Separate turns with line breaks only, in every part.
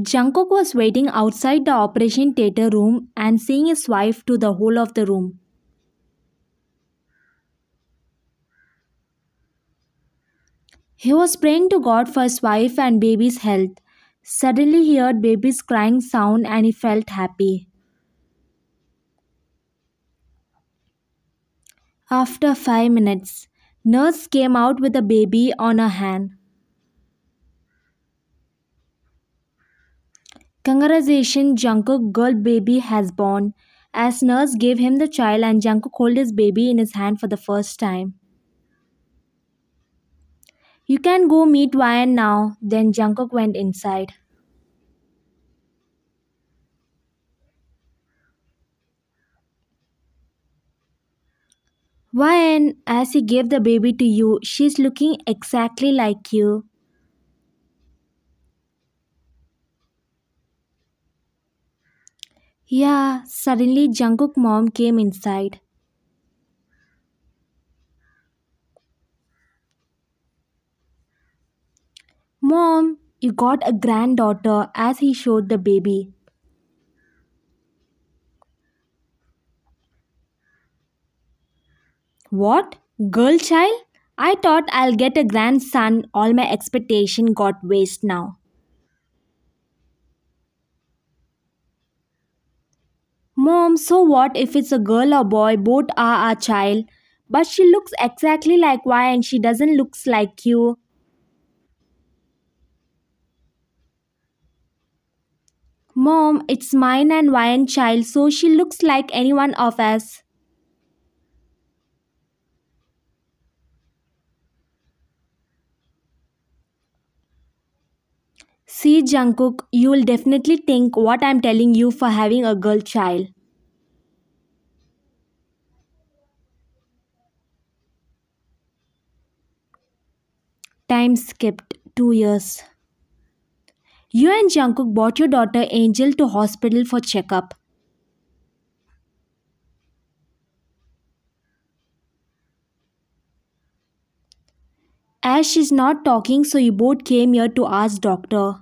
Jungkook was waiting outside the operation theater room and seeing his wife to the whole of the room. He was praying to God for his wife and baby's health. Suddenly he heard baby's crying sound and he felt happy. After five minutes, nurse came out with the baby on her hand. Congratulations, Jungkook girl baby has born. As nurse gave him the child and Jungkook hold his baby in his hand for the first time. You can go meet Ryan now. Then Jungkook went inside. Ryan, as he gave the baby to you, she's looking exactly like you. Yeah, suddenly Jungkook mom came inside. Mom, you got a granddaughter as he showed the baby. What? Girl child? I thought I'll get a grandson. All my expectation got waste now. Mom, so what if it's a girl or boy? Both are our child. But she looks exactly like why and she doesn't looks like you. Mom, it's mine and Ryan child, so she looks like any one of us. See, Jungkook, you will definitely think what I'm telling you for having a girl child. Time skipped two years. You and Jungkook brought your daughter Angel to hospital for checkup. As she's not talking, so you both came here to ask doctor.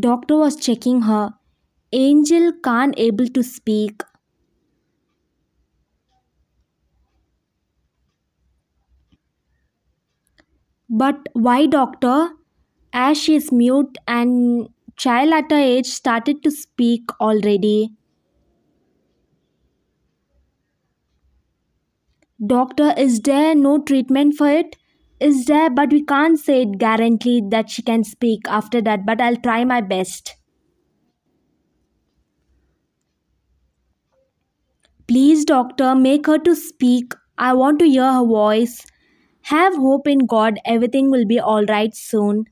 Doctor was checking her. Angel can't able to speak. But why doctor? As she is mute and child at her age started to speak already. Doctor, is there no treatment for it? Is there, but we can't say it guaranteed that she can speak after that, but I'll try my best. Please, doctor, make her to speak. I want to hear her voice. Have hope in God, everything will be alright soon.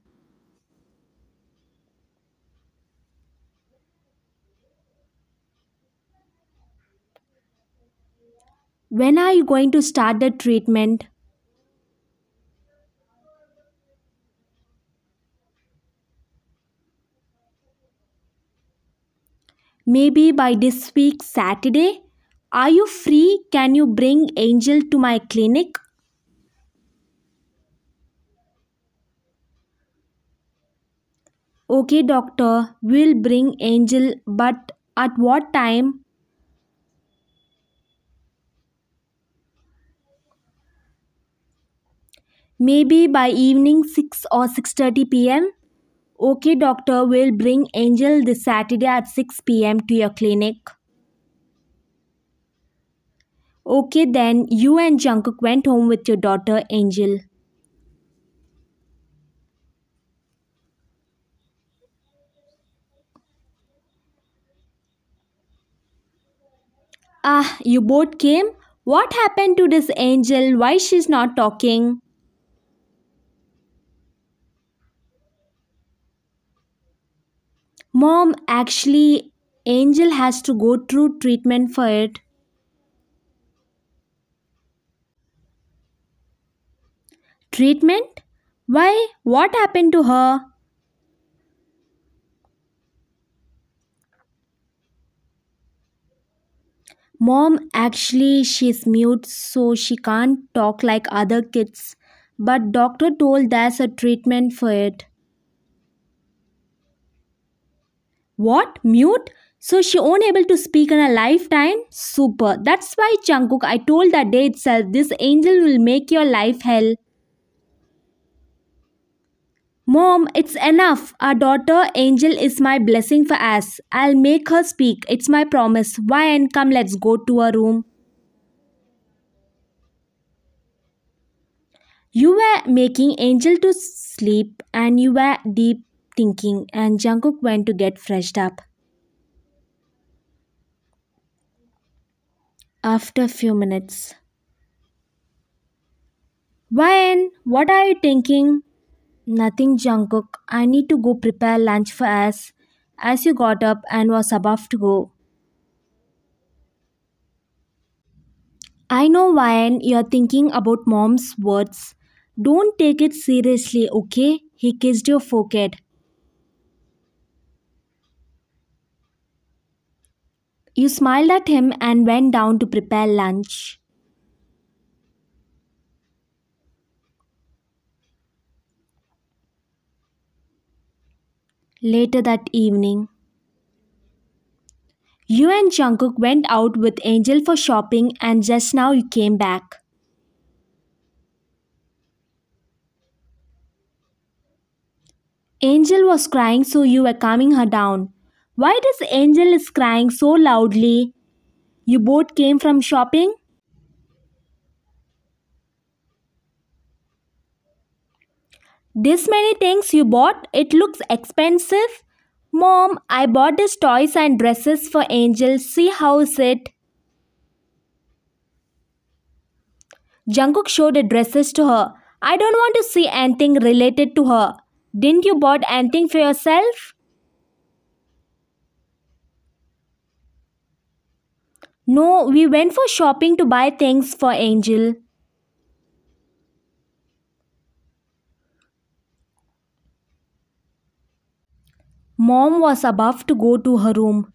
When are you going to start the treatment? Maybe by this week, Saturday? Are you free? Can you bring Angel to my clinic? Okay, doctor, we'll bring Angel, but at what time? Maybe by evening 6 or 6:30 pm. Okay, doctor, we'll bring Angel this Saturday at 6 pm to your clinic. Okay, then you and Jungkook went home with your daughter Angel. Ah, you both came? What happened to this angel? Why she's not talking? Mom, actually, Angel has to go through treatment for it. Treatment? Why? What happened to her? Mom, actually, she's mute, so she can't talk like other kids. But doctor told there's a treatment for it. What? Mute? So she won't able to speak in a lifetime? Super. That's why Jungkook, I told that day itself, this angel will make your life hell. Mom, it's enough. Our daughter Angel is my blessing for us. I'll make her speak. It's my promise. Why and come let's go to her room. You were making Angel to sleep and you were deep thinking and Jungkook went to get freshed up. After a few minutes. Ryan, what are you thinking? Nothing, Jungkook. I need to go prepare lunch for us. As you got up and was about to go. I know, Ryan, you're thinking about mom's words. Don't take it seriously, okay? He kissed your forehead. You smiled at him and went down to prepare lunch. Later that evening, you and Jungkook went out with Angel for shopping and just now you came back. Angel was crying so you were calming her down. Why does Angel is crying so loudly? You both came from shopping? This many things you bought? It looks expensive. Mom, I bought these toys and dresses for Angel. See how is it? Jungkook showed the dresses to her. I don't want to see anything related to her. Didn't you bought anything for yourself? No, we went for shopping to buy things for Angel. Mom was about to go to her room.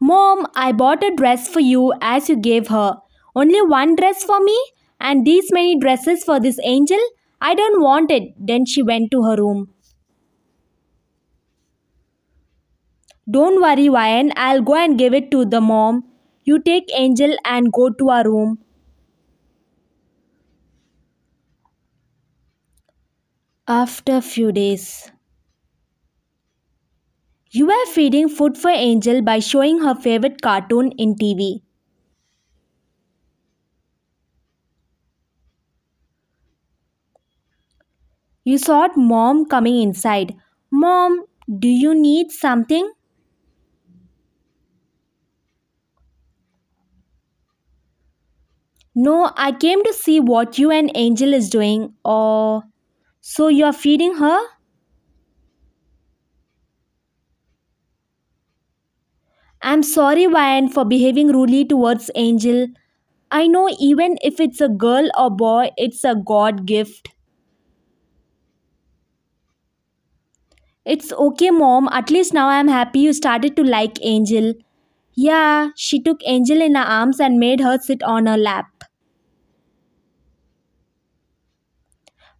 Mom, I bought a dress for you as you gave her. Only one dress for me? And these many dresses for this angel? I don't want it. Then she went to her room. Don't worry, Ryan. I'll go and give it to the mom. You take Angel and go to our room. After few days, you were feeding food for Angel by showing her favorite cartoon in TV. You saw mom coming inside. Mom, do you need something? No, I came to see what you and Angel is doing. Or. So you are feeding her? I'm sorry, Ryan, for behaving rudely towards Angel. I know even if it's a girl or boy, it's a God gift. It's okay, mom. At least now I'm happy you started to like Angel. Yeah, she took Angel in her arms and made her sit on her lap.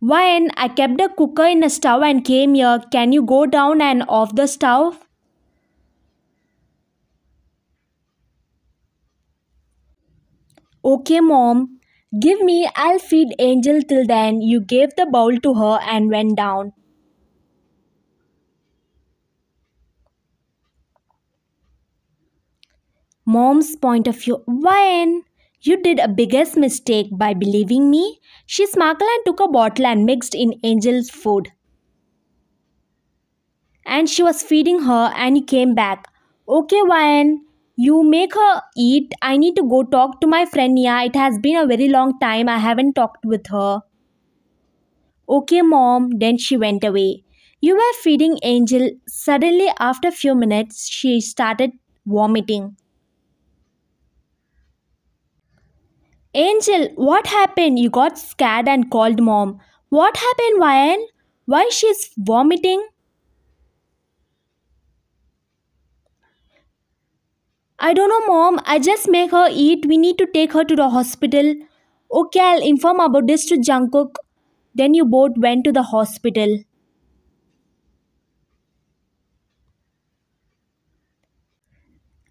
When I kept the cooker in the stove and came here, can you go down and off the stove? Okay, mom. Give me, I'll feed Angel till then. You gave the bowl to her and went down. Mom's point of view. When? You did a biggest mistake by believing me. She smuggled and took a bottle and mixed in Angel's food. And she was feeding her and he came back. Okay, Ryan, you make her eat. I need to go talk to my friend Nia. It has been a very long time. I haven't talked with her. Okay, mom. Then she went away. You were feeding Angel. Suddenly, after a few minutes, she started vomiting. Angel, what happened? You got scared and called mom. What happened, Vian? Why she's vomiting? I don't know, mom. I just make her eat. We need to take her to the hospital. Okay, I'll inform about this to Jungkook. Then you both went to the hospital.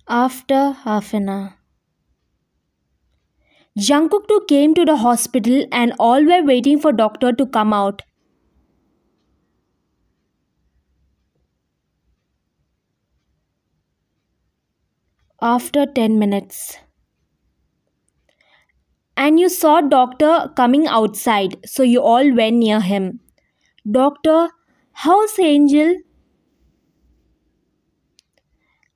After half an hour. Jungkook too came to the hospital and all were waiting for doctor to come out. After 10 minutes. And you saw doctor coming outside, so you all went near him. Doctor, how's Angel?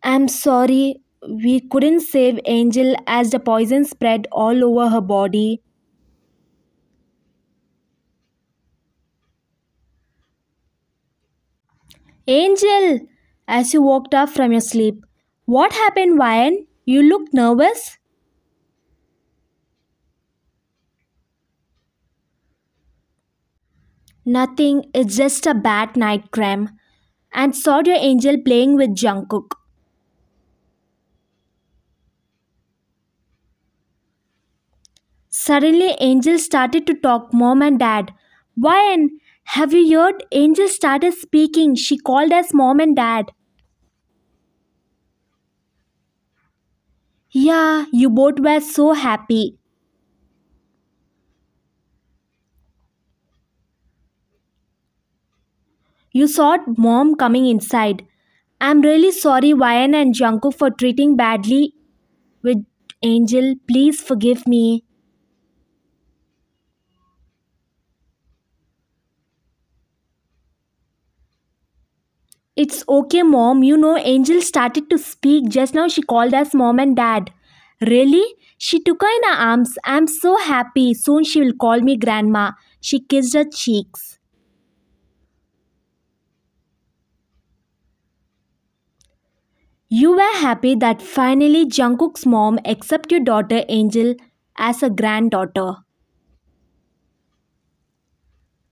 I'm sorry, we couldn't save Angel as the poison spread all over her body. Angel, as you woke up from your sleep, what happened, Ryan? You look nervous? Nothing, it's just a bad night cram. And saw your angel playing with Jungkook. Suddenly, Angel started to talk mom and dad. Why? Have you heard? Angel started speaking. She called us mom and dad. Yeah, you both were so happy. You saw mom coming inside. I'm really sorry, Ryan and Jungkook, for treating badly with Angel. Please forgive me. It's okay, mom. You know, Angel started to speak. Just now, she called us mom and dad. Really? She took her in her arms. I'm so happy. Soon she will call me grandma. She kissed her cheeks. You were happy that finally Jungkook's mom accepted your daughter Angel as a granddaughter.